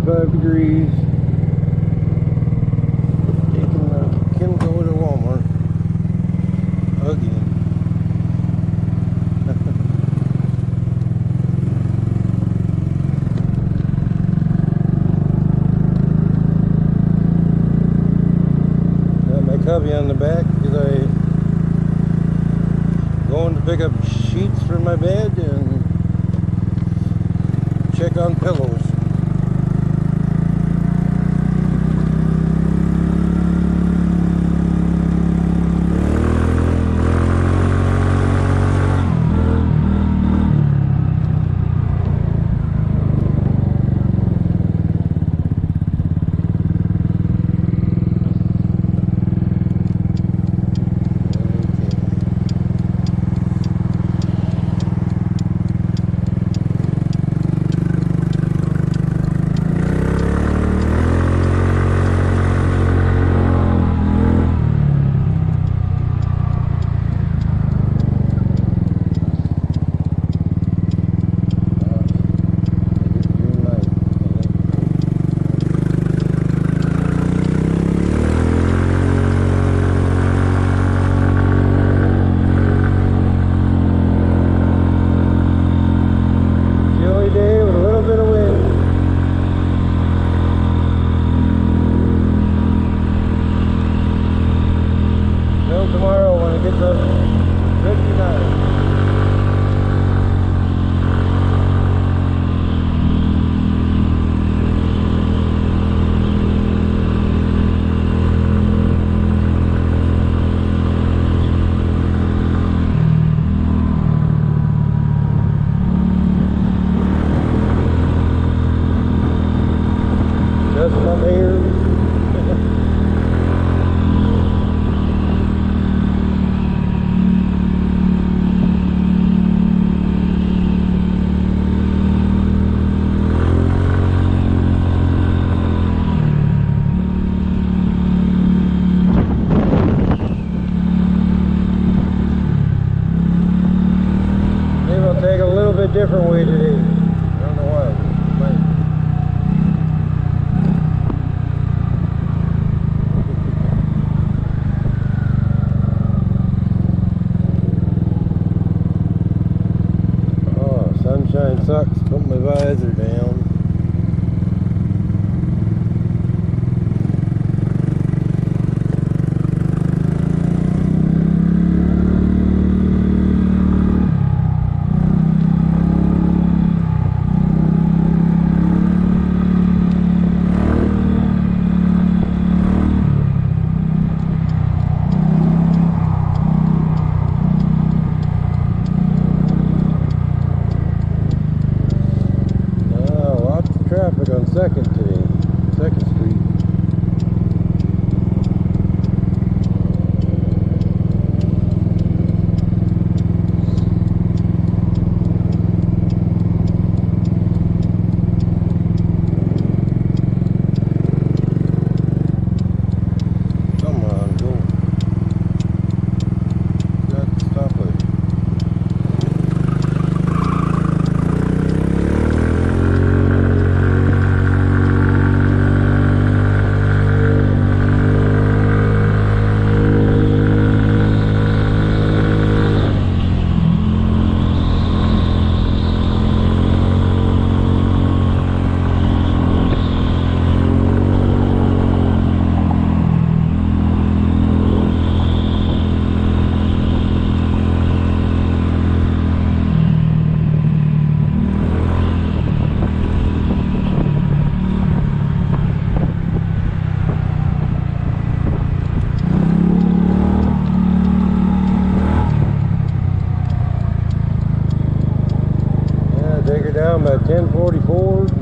35 degrees. Taking the Kymco to Walmart again. Got my cubby on the back because I going to pick up sheets for my bed and check on pillows. Chilly day with a little bit of wind. Till tomorrow when it gets up 59. Down by 1044.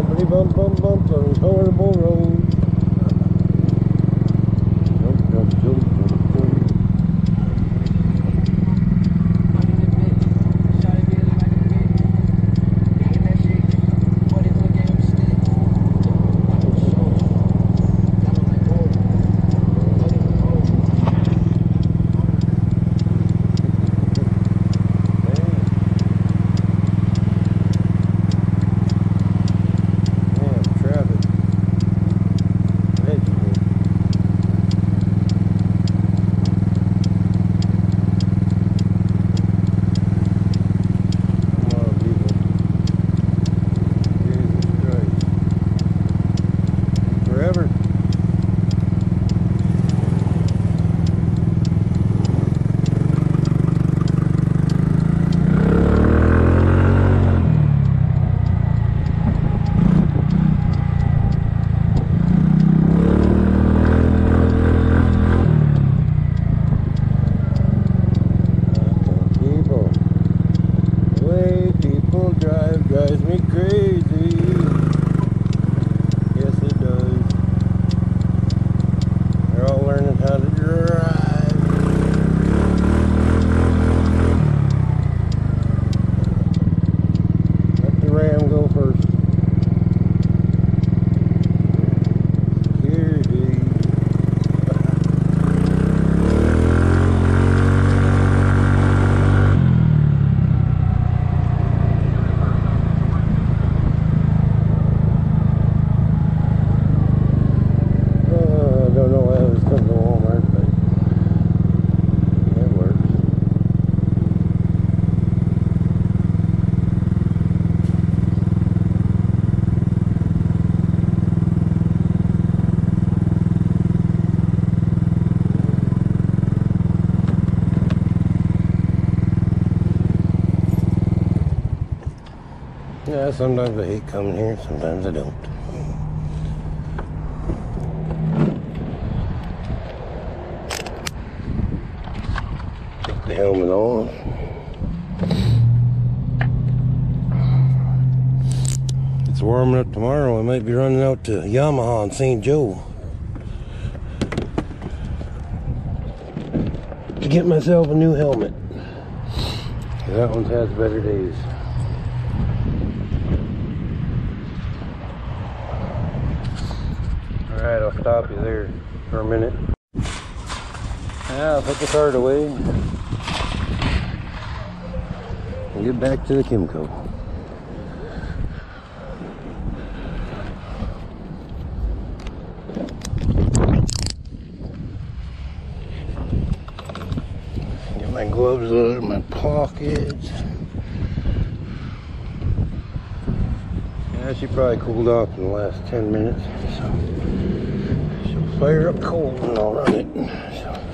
Bumpity bump bump bump, turn forward. Yeah, sometimes I hate coming here, sometimes I don't. Put the helmet on. It's warming up tomorrow. I might be running out to Yamaha in St. Joe. To get myself a new helmet. That one's had better days. I'll stop you there for a minute. I'll put the card away and get back to the Kymco. Get my gloves out of my pockets. Yeah, she probably cooled off in the last 10 minutes, so fire up cold and I'll run it. So.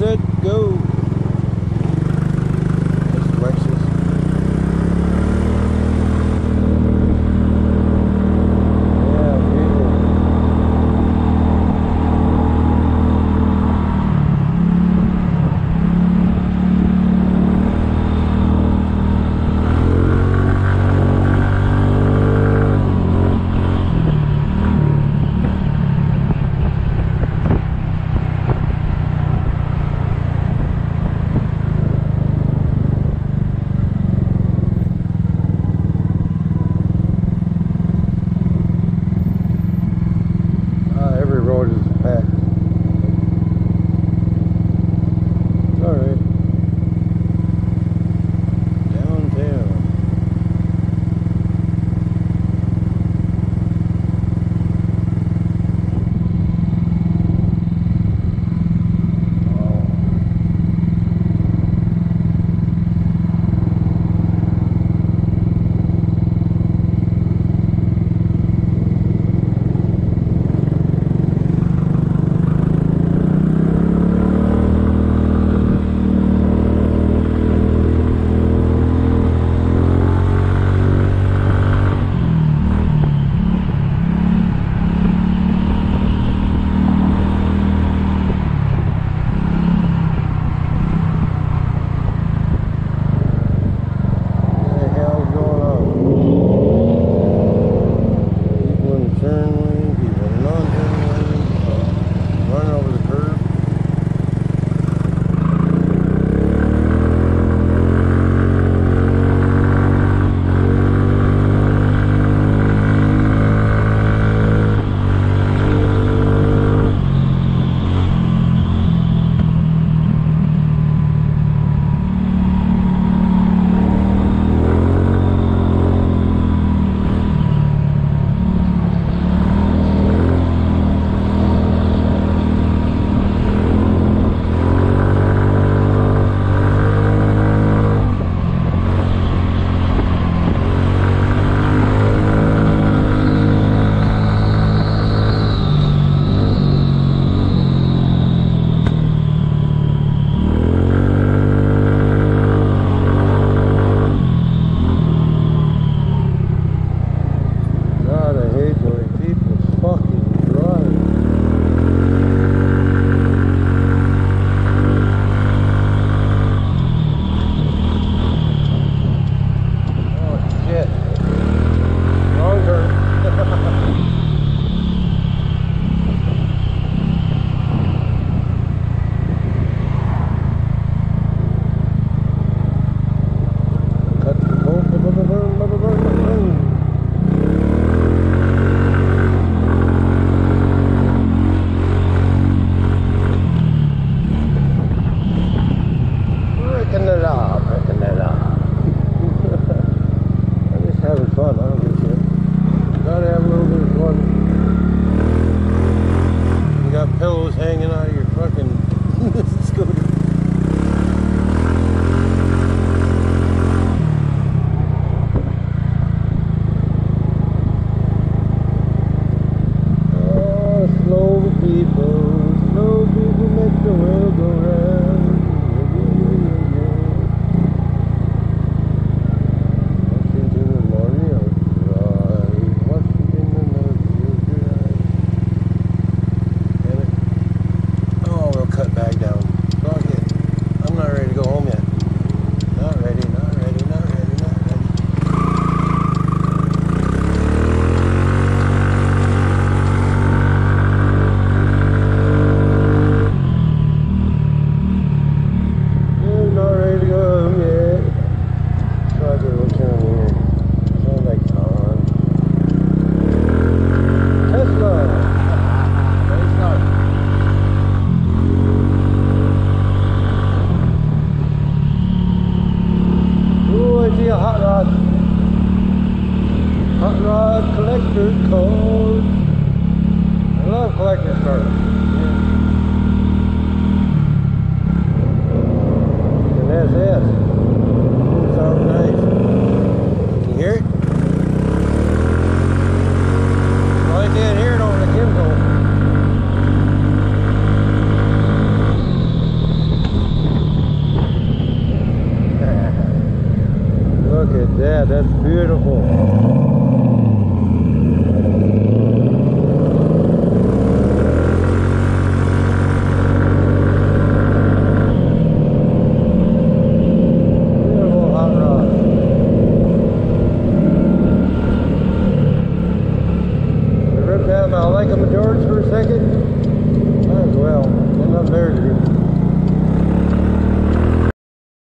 Set, go. That, that's beautiful.